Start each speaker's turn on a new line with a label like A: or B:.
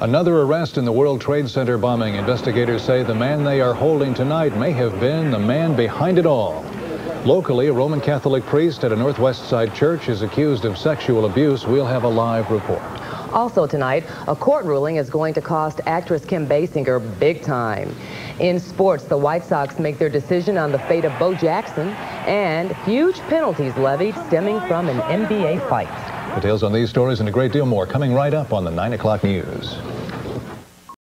A: Another arrest in the World Trade Center bombing. Investigators say the man they are holding tonight may have been the man behind it all. Locally, a Roman Catholic priest at a Northwest Side church is accused of sexual abuse. We'll have a live report.
B: Also tonight, a court ruling is going to cost actress Kim Basinger big time. In sports, the White Sox make their decision on the fate of Bo Jackson and huge penalties levied stemming from an NBA fight.
A: Details on these stories and a great deal more coming right up on the 9 o'clock news.